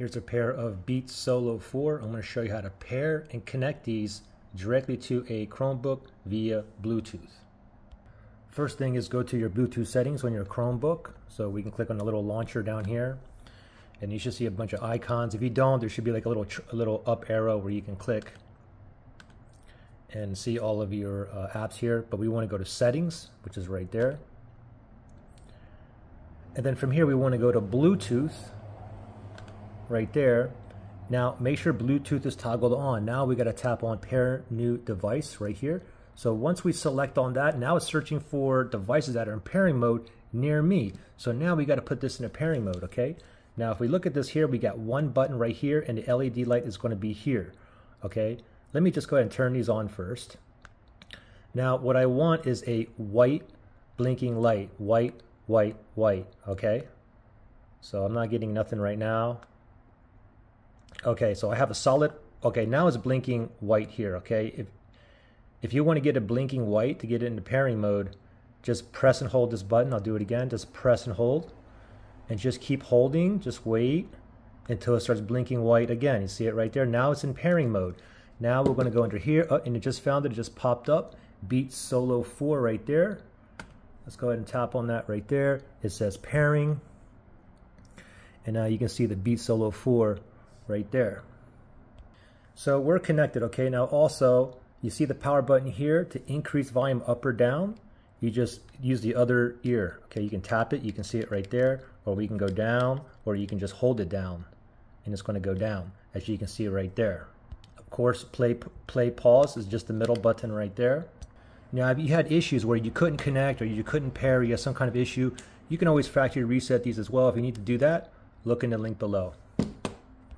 Here's a pair of Beats Solo 4. I'm going to show you how to pair and connect these directly to a Chromebook via Bluetooth. First thing is go to your Bluetooth settings on your Chromebook. So we can click on the little launcher down here and you should see a bunch of icons. If you don't, there should be like a little a little up arrow where you can click and see all of your uh, apps here. But we want to go to settings, which is right there. And then from here, we want to go to Bluetooth right there. Now make sure Bluetooth is toggled on. Now we got to tap on pair new device right here. So once we select on that, now it's searching for devices that are in pairing mode near me. So now we got to put this in a pairing mode, okay? Now if we look at this here, we got one button right here and the LED light is going to be here, okay? Let me just go ahead and turn these on first. Now what I want is a white blinking light, white, white, white, okay? So I'm not getting nothing right now. Okay, so I have a solid, okay, now it's blinking white here, okay? If, if you want to get a blinking white to get it into pairing mode, just press and hold this button. I'll do it again. Just press and hold. And just keep holding. Just wait until it starts blinking white again. You see it right there? Now it's in pairing mode. Now we're going to go under here. Oh, and it just found it. It just popped up. Beat Solo 4 right there. Let's go ahead and tap on that right there. It says pairing. And now you can see the Beat Solo 4 right there. So we're connected, okay? Now also, you see the power button here to increase volume up or down. You just use the other ear, okay? You can tap it, you can see it right there, or we can go down, or you can just hold it down, and it's gonna go down, as you can see right there. Of course, play, play pause is just the middle button right there. Now, if you had issues where you couldn't connect or you couldn't pair, you have some kind of issue, you can always factory reset these as well. If you need to do that, look in the link below.